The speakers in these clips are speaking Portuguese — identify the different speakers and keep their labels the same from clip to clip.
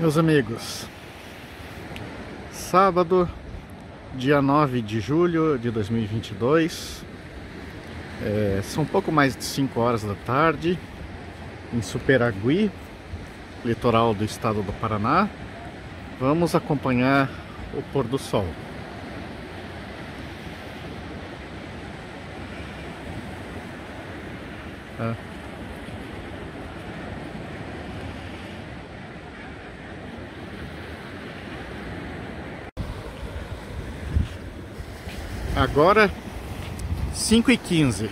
Speaker 1: Meus amigos, sábado, dia 9 de julho de 2022, é, são pouco mais de 5 horas da tarde, em Superagui, litoral do estado do Paraná. Vamos acompanhar o pôr do sol. É. Agora 5 e 15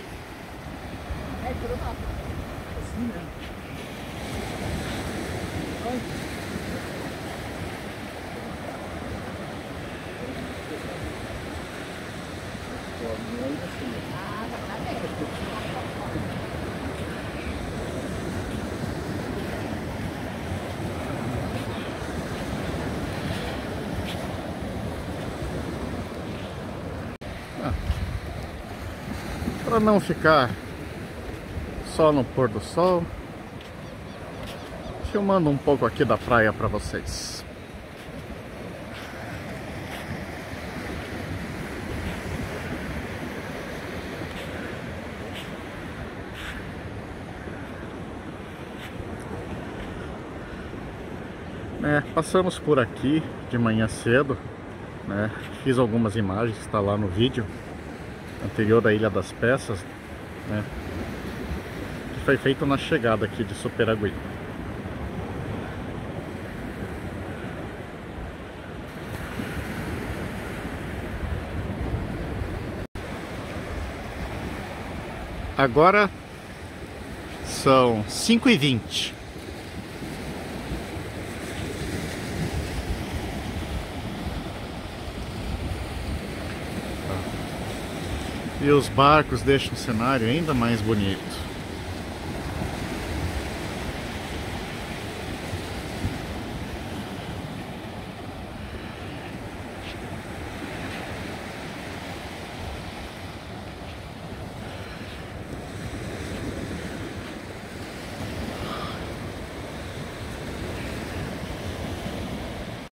Speaker 1: para não ficar só no pôr do sol, filmando um pouco aqui da praia para vocês. É, passamos por aqui de manhã cedo, né? fiz algumas imagens, está lá no vídeo anterior da Ilha das Peças, né? Que foi feito na chegada aqui de Superagui. Agora são 5 e 20 E os barcos deixam o cenário ainda mais bonito.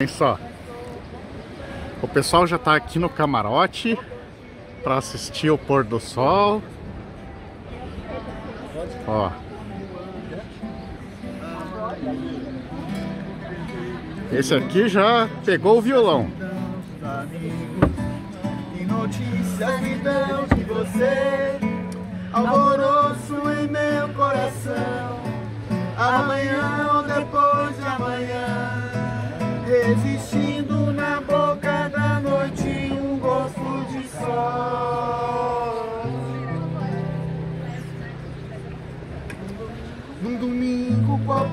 Speaker 1: Olha só. O pessoal já está aqui no camarote para assistir o pôr do sol. Ó. Esse aqui já pegou o violão. E notícias me dão de você,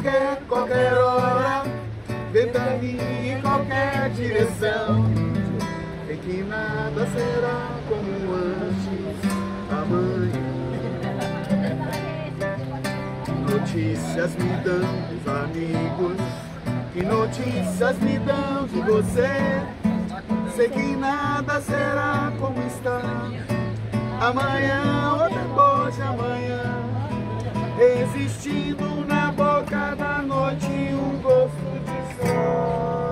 Speaker 1: qualquer, qualquer hora, ventania em qualquer direção. E que nada será como antes, amanhã. Notícias me dão dos amigos, que notícias me dão de você? Sei que nada será como está Amanhã ou depois de amanhã Existindo na boca da noite um gosto de sol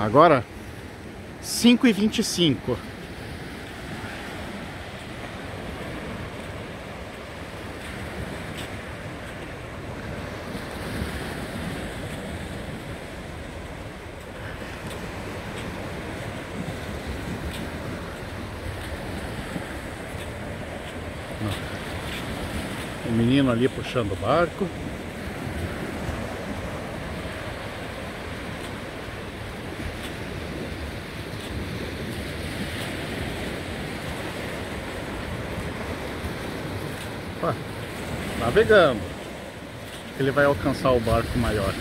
Speaker 1: Agora, cinco e vinte e cinco. O menino ali puxando o barco.
Speaker 2: Navegando. Ele vai alcançar o barco maior.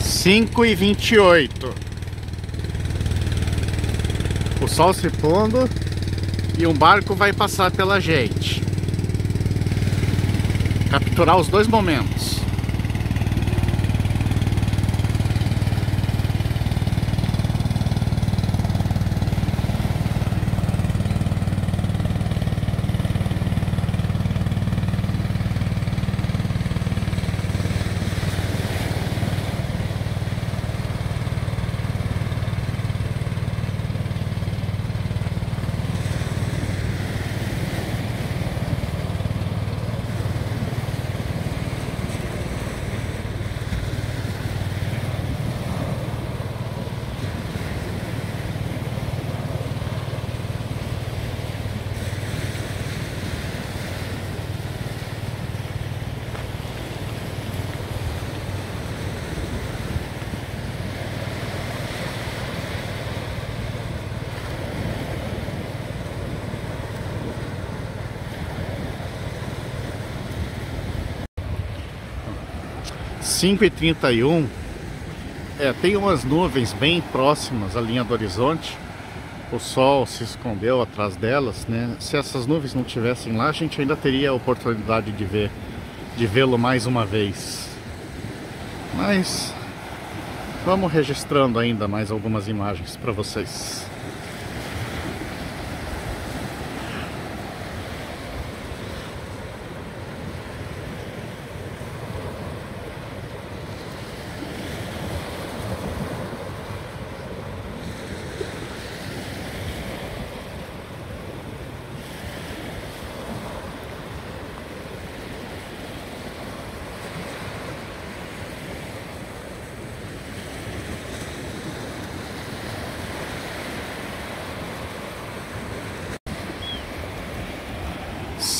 Speaker 2: Cinco e vinte e oito. O sol se pondo e um barco vai passar pela gente. Capturar os dois momentos. 5h31 é, tem umas nuvens bem próximas à linha do horizonte. O sol se escondeu atrás delas né? se essas nuvens não tivessem lá a gente ainda teria a oportunidade de ver de vê-lo mais uma vez. Mas vamos registrando ainda mais algumas imagens para vocês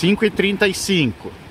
Speaker 2: 5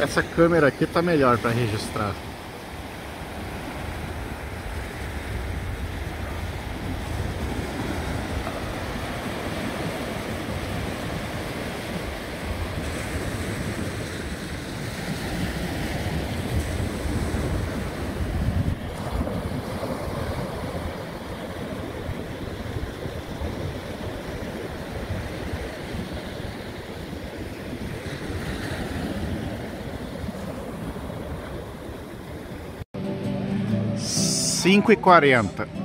Speaker 2: Essa câmera aqui tá melhor para registrar. 5h40.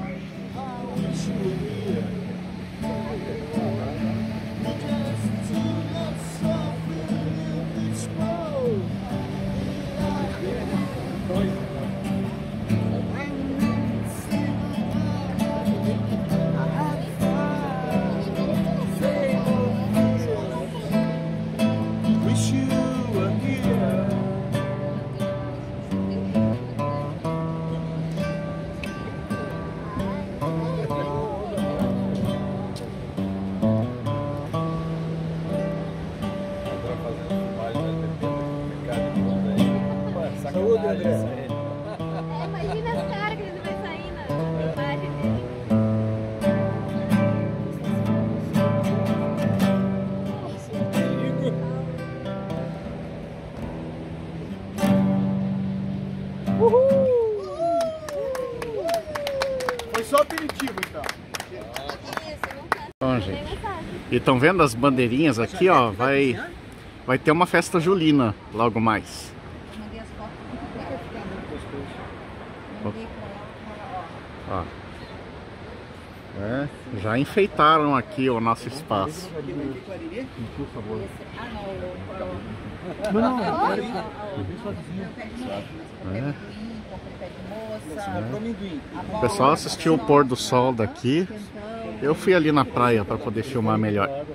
Speaker 2: Estão vendo as bandeirinhas aqui, ó, vai, vai ter uma festa julina logo mais. Ó. É, já enfeitaram aqui o nosso espaço. É. O pessoal assistiu o pôr do sol daqui. Eu fui ali na praia para poder filmar melhor.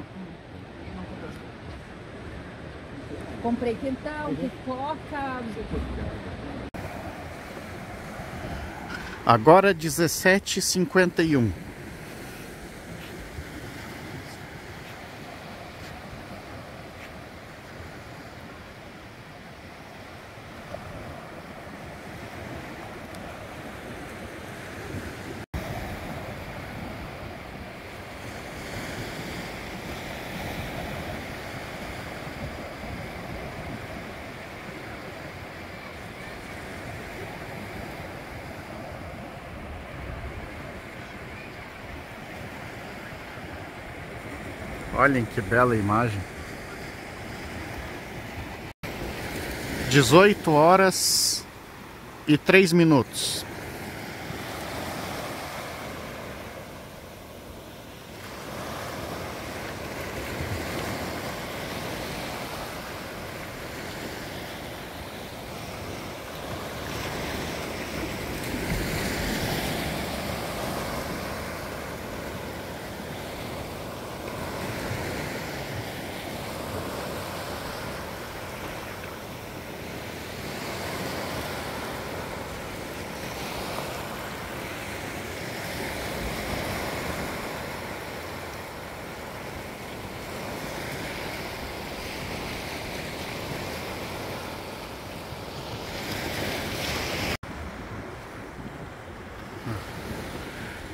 Speaker 3: Comprei quentão, pipoca.
Speaker 2: Agora 17h51. Olhem que bela imagem. 18 horas e 3 minutos.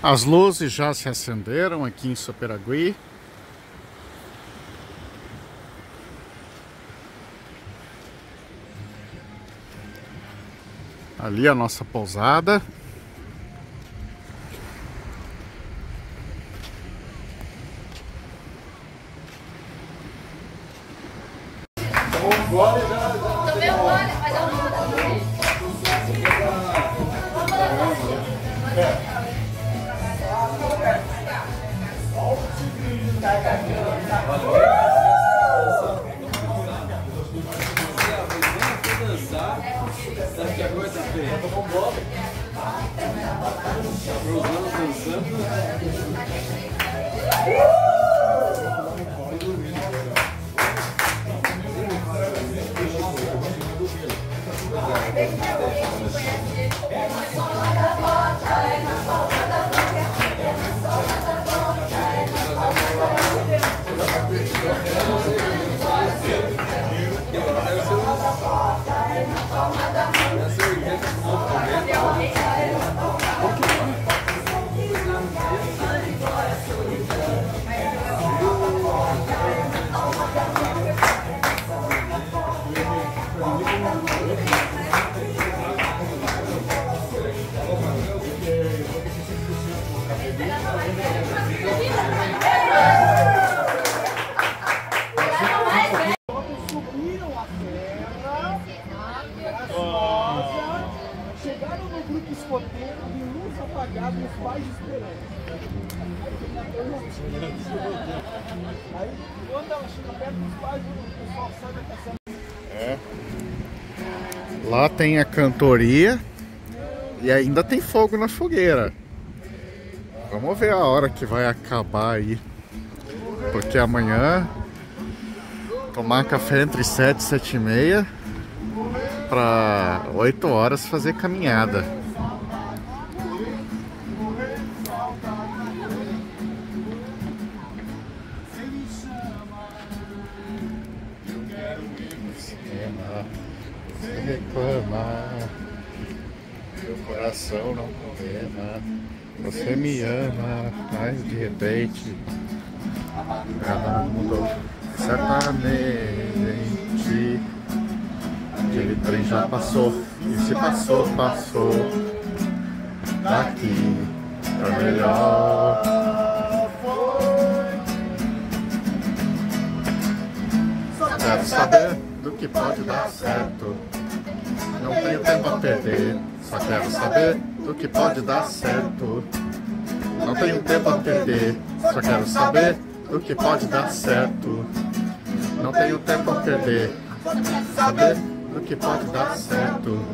Speaker 2: As luzes já se acenderam aqui em Superagui. Ali a nossa pousada.
Speaker 1: Yeah.
Speaker 2: Lá tem a cantoria e ainda tem fogo na fogueira. Vamos ver a hora que vai acabar aí. Porque amanhã tomar café entre 7 e 7 e meia para 8 horas fazer caminhada. Você reclama, meu coração não condena. Você me ama, mas de repente ela mudou. Certamente aquele trem já passou. E se passou, passou. Daqui é melhor. Saber do que pode dar certo. Não tenho tempo a perder. Só quero saber do que pode dar certo. Não tenho tempo a perder, só quero saber do que pode dar certo. Não tenho tempo a perder, saber do que pode dar certo.